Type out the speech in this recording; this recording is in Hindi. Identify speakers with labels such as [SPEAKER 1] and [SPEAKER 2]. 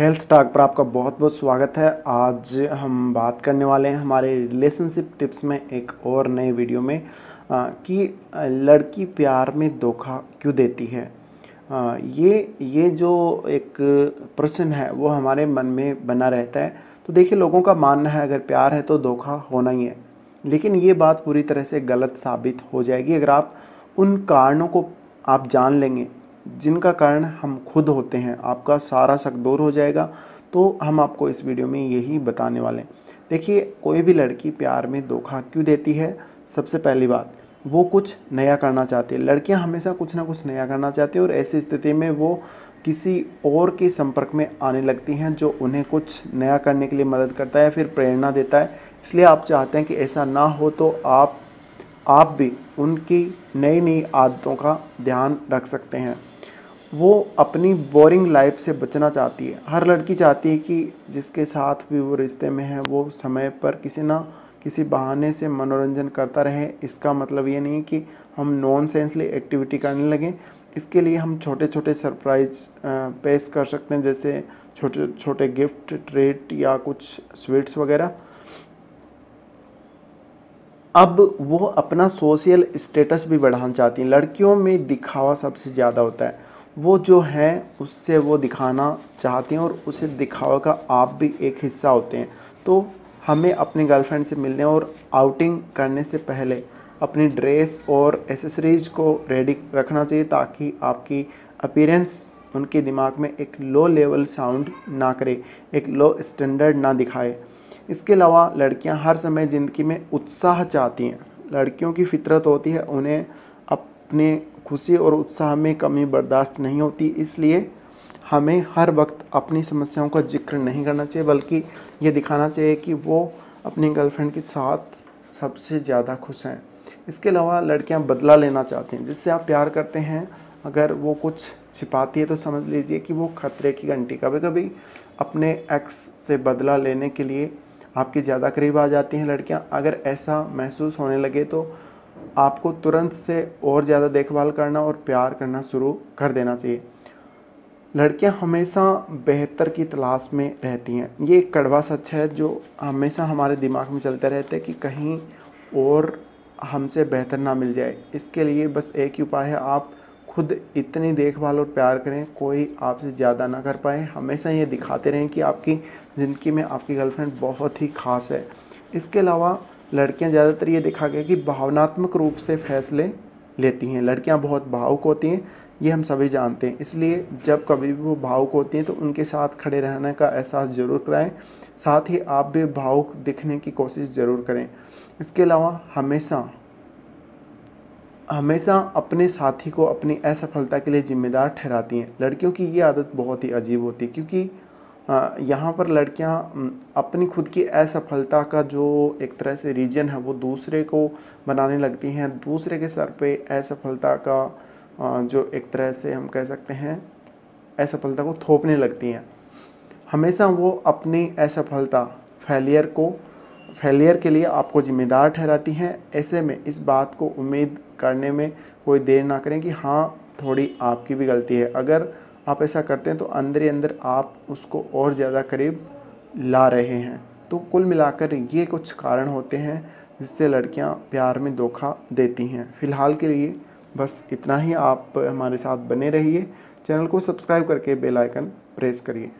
[SPEAKER 1] हेल्थ टॉक पर आपका बहुत बहुत स्वागत है। आज हम बात करने वाले हैं हमारे रिलेशनशिप टिप्स में एक और नए वीडियो में आ, कि लड़की प्यार में धोखा क्यों देती है? आ, ये ये जो एक प्रश्न है वो हमारे मन में बना रहता है। तो देखिए लोगों का मानना है अगर प्यार है तो धोखा होना ही है। लेकिन ये बात पूरी तरह से गलत साबित हो जाएगी। अगर आप उन कारणों को आप जान लेंगे जिनका कारण हम खुद होते हैं, आपका सारा शक दूर हो जाएगा। तो हम आपको इस वीडियो में यही बताने वाले हैं। देखिए, कोई भी लड़की प्यार में धोखा क्यों देती है? सबसे पहली बात, वो कुछ नया करना चाहती है। लड़कियाँ हमेशा कुछ ना कुछ नया करना चाहती हैं और ऐसी स्थिति में वो किसी और के संपर्क में आने लगती हैं जो उन्हें कुछ नया करने के लिए मदद करता है फिर प्रेरणा देता है। इसलिए आप चाहते हैं कि ऐसा ना हो तो आप आप भी उनकी नई नई आदतों का ध्यान रख सकते हैं। वो अपनी बोरिंग लाइफ से बचना चाहती है। हर लड़की चाहती है कि जिसके साथ भी वो रिश्ते में है, वो समय पर किसी ना किसी बहाने से मनोरंजन करता रहे। इसका मतलब ये नहीं कि हम नॉन सेंसली एक्टिविटी करने लगें। इसके लिए हम छोटे छोटे सरप्राइज़ पेश कर सकते हैं, जैसे छोटे छोटे गिफ्ट ट्रेट या कुछ स्वीट्स वगैरह। अब वो अपना सोशल स्टेटस भी बढ़ाना चाहती हैं। लड़कियों में दिखावा सबसे ज़्यादा होता है। वो जो है, उससे वो दिखाना चाहती हैं और उसे दिखावा का आप भी एक हिस्सा होते हैं। तो हमें अपने गर्लफ्रेंड से मिलने और आउटिंग करने से पहले अपनी ड्रेस और एसेसरीज को रेडी रखना चाहिए ताकि आपकी अपीरेंस उनके दिमाग में एक लो लेवल साउंड ना करे, एक लो स्टैंडर्ड ना दिखाए। इसके अलावा लड़कियाँ हर समय ज़िंदगी में उत्साह चाहती हैं। लड़कियों की फितरत होती है, उन्हें अपने खुशी और उत्साह में कमी बर्दाश्त नहीं होती, इसलिए हमें हर वक्त अपनी समस्याओं का ज़िक्र नहीं करना चाहिए, बल्कि ये दिखाना चाहिए कि वो अपनी गर्लफ्रेंड के साथ सबसे ज़्यादा खुश हैं। इसके अलावा लड़कियाँ बदला लेना चाहती हैं, जिससे आप प्यार करते हैं। अगर वो कुछ छिपाती है तो समझ लीजिए कि वो खतरे की घंटी। कभी कभी अपने एक्स से बदला लेने के लिए आपके ज़्यादा करीब आ जाती हैं लड़कियाँ। अगर ऐसा महसूस होने लगे तो आपको तुरंत से और ज़्यादा देखभाल करना और प्यार करना शुरू कर देना चाहिए। लड़कियाँ हमेशा बेहतर की तलाश में रहती हैं। ये एक कड़वा सच है जो हमेशा हमारे दिमाग में चलते रहते हैं कि कहीं और हमसे बेहतर ना मिल जाए। इसके लिए बस एक ही उपाय है, आप खुद इतनी देखभाल और प्यार करें, कोई आपसे ज़्यादा ना कर पाए। हमेशा ये दिखाते रहें कि आपकी ज़िंदगी में आपकी गर्लफ्रेंड बहुत ही ख़ास है। इसके अलावा लड़कियाँ ज़्यादातर ये देखा गया कि भावनात्मक रूप से फैसले लेती हैं। लड़कियाँ बहुत भावुक होती हैं, ये हम सभी जानते हैं। इसलिए जब कभी भी वो भावुक होती हैं तो उनके साथ खड़े रहने का एहसास ज़रूर कराएँ। साथ ही आप भी भावुक दिखने की कोशिश ज़रूर करें। इसके अलावा हमेशा हमेशा अपने साथी को अपनी असफलता के लिए जिम्मेदार ठहराती हैं। लड़कियों की ये आदत बहुत ही अजीब होती है, क्योंकि यहाँ पर लड़कियाँ अपनी खुद की असफलता का जो एक तरह से रीजन है, वो दूसरे को बनाने लगती हैं। दूसरे के सर पे असफलता का जो एक तरह से हम कह सकते हैं, असफलता को थोपने लगती हैं। हमेशा वो अपनी असफलता फेलियर को फेलियर के लिए आपको ज़िम्मेदार ठहराती हैं। ऐसे में इस बात को उम्मीद करने में कोई देर ना करें कि हाँ थोड़ी आपकी भी गलती है। अगर आप ऐसा करते हैं तो अंदर ही अंदर आप उसको और ज़्यादा करीब ला रहे हैं। तो कुल मिलाकर ये कुछ कारण होते हैं जिससे लड़कियाँ प्यार में धोखा देती हैं। फ़िलहाल के लिए बस इतना ही। आप हमारे साथ बने रहिए। चैनल को सब्सक्राइब करके बेल आइकन प्रेस करिए।